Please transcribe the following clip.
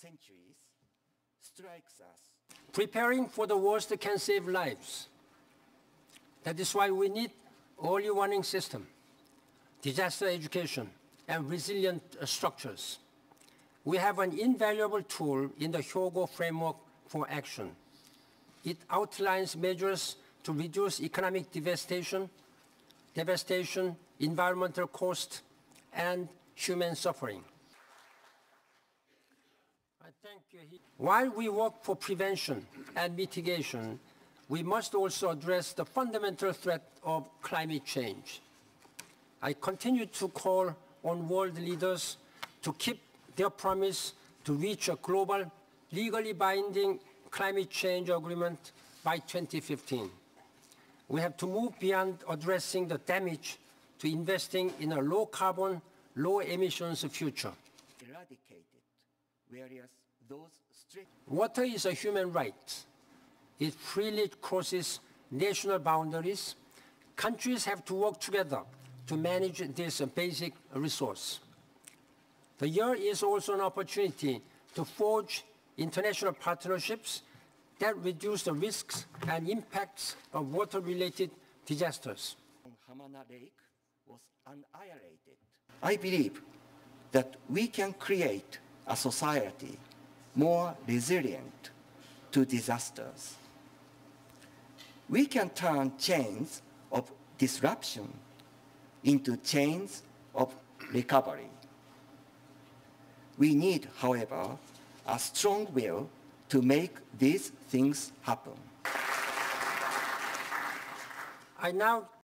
centuries strikes us. Preparing for the worst can save lives. That is why we need early warning system, disaster education, and resilient uh, structures. We have an invaluable tool in the Hyogo framework for action. It outlines measures to reduce economic devastation, devastation, environmental cost, and human suffering. While we work for prevention and mitigation, we must also address the fundamental threat of climate change. I continue to call on world leaders to keep their promise to reach a global, legally binding climate change agreement by 2015. We have to move beyond addressing the damage to investing in a low-carbon, low-emissions future. Eradicated, whereas those strict Water is a human right. It freely crosses national boundaries. Countries have to work together to manage this basic resource. The year is also an opportunity to forge international partnerships that reduce the risks and impacts of water-related disasters. Hamana Lake was annihilated. I believe that we can create a society more resilient to disasters. We can turn chains of disruption into chains of recovery. We need, however, a strong will to make these things happen. I now